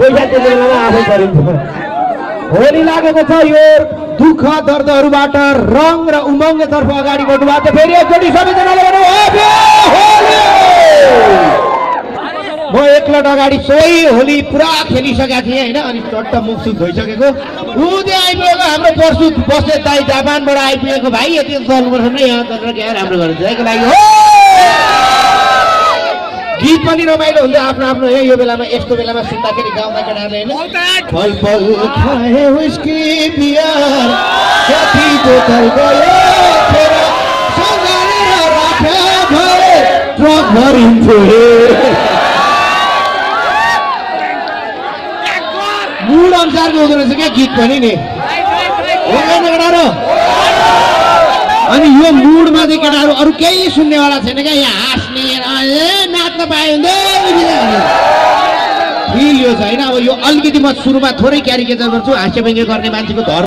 पैसा तिर्ने बेलामा आफै परिन्छ होली लागेको छ यो दुःख दर्दहरूबाट रङ र उमङ्गतर्फ अगाडि बढ्नु भएको छ। फेरि एकचोटि सबैजनाले! म एकलट अगाडि सोही होली पुरा खेलिसकेको थिएँ होइन? अनि चट्ट मुखसुख धोइसकेको। उदय आइपुगेको हाम्रो पर्सु बस्ने दाई जापानबाट आइपुगेको भाइ यति चल्नुपर्छ भने यहाँ चलेर क्या राम्रो गर्नु त्यसको लागि हो। पनि रमाइलो हुन्छ आफ्नो आफ्नो है यो बेलामा यस्तो बेलामा सुन्दाखेरि गाउँदा केटाहरूले होइन खाए हे मुड अनुसारको हुँदो रहेछ क्या गीत पनि नि केटाहरू अनि यो मुडमा चाहिँ केटाहरू अरू केही सुन्नेवाला छैन क्या यहाँ हाँस्ने नाच्न पायो फिल यो छ होइन अब यो अलिकति म सुरुमा थोरै क्यारिकेचर गर्छु। हाँस्य व्यङ्ग्य गर्ने मान्छेको धर्म